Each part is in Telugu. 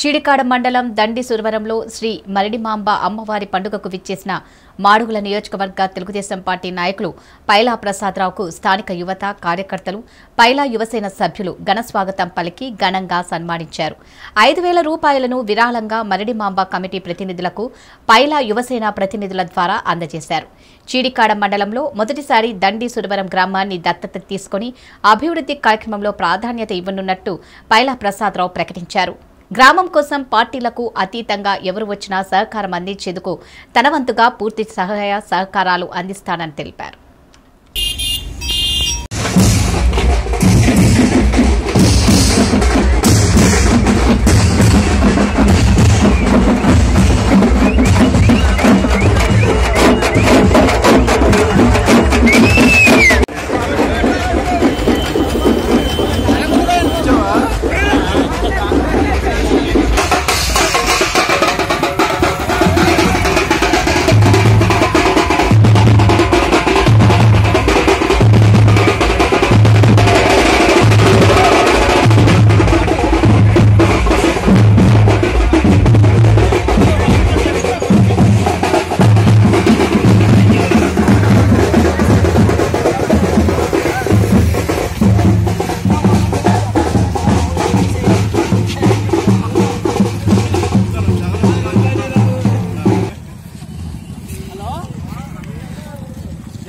చీడికాడ మండలం దండి సురవరంలో శ్రీ మరిడిమాంబ అమ్మవారి పండుగకు విచ్చేసిన మాడుగుల నియోజకవర్గ తెలుగుదేశం పార్టీ నాయకులు పైలా ప్రసాదరావుకు స్థానిక యువత కార్యకర్తలు పైలా యువసేన సభ్యులు ఘన స్వాగతం పలికి ఘనంగా సన్మానించారు. ఐదు వేల రూపాయలను విరాళంగా మరిడిమాంబ కమిటీ ప్రతినిధులకు పైలా యువసేన ప్రతినిధుల ద్వారా అందజేశారు. చీడికాడ మండలంలో మొదటిసారి దండి సురవరం గ్రామాన్ని దత్తత తీసుకుని అభివృద్ధి కార్యక్రమంలో ప్రాధాన్యత ఇవ్వనున్నట్టు పైలా ప్రసాదరావు ప్రకటించారు. గ్రామం కోసం పార్టీలకు అతీతంగా ఎవరు వచ్చినా సహకారం అందించేందుకు తన వంతుగా పూర్తి సహాయ సహకారాలు అందిస్తానని తెలిపారు.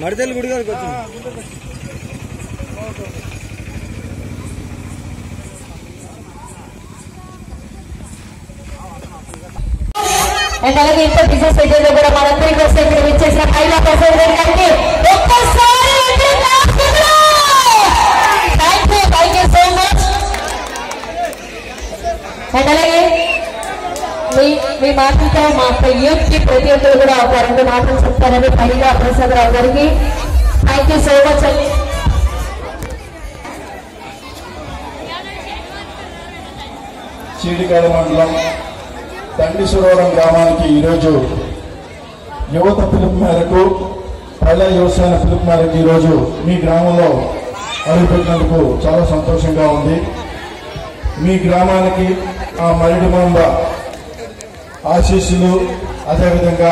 మడితల్లి గుడి గారికి వచ్చింది. అండ్ అలాగే ఇంత బిజినెస్ సెక్టర్లో కూడా మనందరి కోసం ఇక్కడ విచ్చేసిన పైలా ప్రసాద్ గారికి ఒక్కసారి thank you thank you so much and అలాగే మీ మీ మాటలతో మా యూత్కి ప్రతి ఒక్కరు కూడా ఒక రెండు మాటలు చెప్తారని పైగా ప్రసాదరావు గారికి. థ్యాంక్ యూ సో మచ్ అండి చీడికాడ మండలం తండ్రి సురవరం గ్రామానికి ఈరోజు యువత పిలుపు మేరకు ప్రజా వ్యవసాయ పిలుపు మేరకు ఈరోజు మీ గ్రామంలో అడుగుపెట్టినందుకు చాలా సంతోషంగా ఉంది. మీ గ్రామానికి ఆ మరిడి మరిడిమాంబ ఆశీస్సులు అదేవిధంగా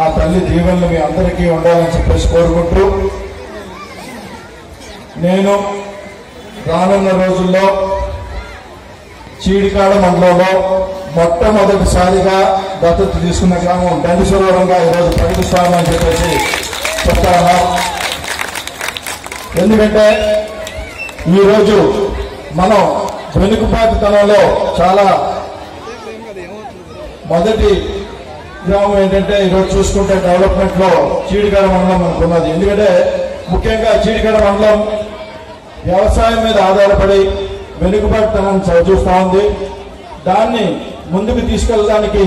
ఆ తల్లి దీవెనలు మీ అందరికీ ఉండాలని చెప్పేసి కోరుకుంటూ నేను రానున్న రోజుల్లో చీడికాడ మండలంలో మొట్టమొదటిసారిగా దత్తత తీసుకున్న గ్రామం దండిశ్వరంగా ఈరోజు ప్రకటిస్తామని చెప్పేసి చెప్తాను. ఎందుకంటే ఈరోజు మనం వెనుకపాటితనంలో చాలా మొదటి గ్రామం ఏంటంటే ఈరోజు చూసుకుంటే డెవలప్మెంట్లో చీడిగడ మండలం అనుకున్నది ఎందుకంటే ముఖ్యంగా చీడిగడ మండలం వ్యవసాయం మీద ఆధారపడి వెనుకబడితనం చవిచూస్తా ఉంది. దాన్ని ముందుకు తీసుకెళ్ళడానికి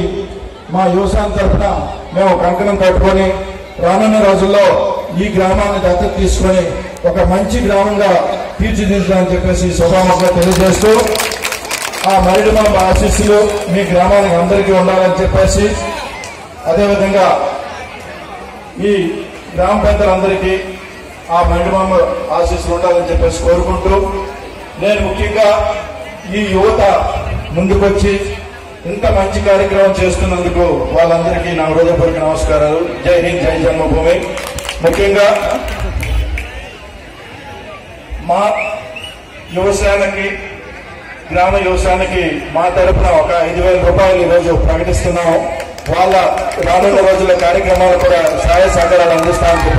మా యువసాయం తరఫున మేము కంకణం కట్టుకొని రానున్న రోజుల్లో ఈ గ్రామాన్ని దత్తత తీసుకొని ఒక మంచి గ్రామంగా తీర్చిదిద్దామని చెప్పేసి సభాముఖంగా తెలియజేస్తూ ఆ మరిడిమామ ఆశీస్సులు మీ గ్రామానికి అందరికీ ఉండాలని చెప్పేసి అదేవిధంగా ఈ గ్రామ పెద్దలందరికీ ఆ మరిడిమామ ఆశీస్సులు ఉండాలని చెప్పేసి కోరుకుంటూ నేను ముఖ్యంగా ఈ యువత ముందుకొచ్చి ఇంత మంచి కార్యక్రమం చేస్తున్నందుకు వాళ్ళందరికీ నా హృదయపూర్వక నమస్కారాలు. జై హింద్ జై జన్మభూమి. ముఖ్యంగా మా యువసేనకి గ్రామ యువసేనకి మా తరఫున ఒక ఐదు వేల రూపాయలు ఈరోజు ప్రకటిస్తున్నాము. వాళ్ళ రానున్న రోజుల కార్యక్రమాలు కూడా సహాయ సహకారాలు అందిస్తామని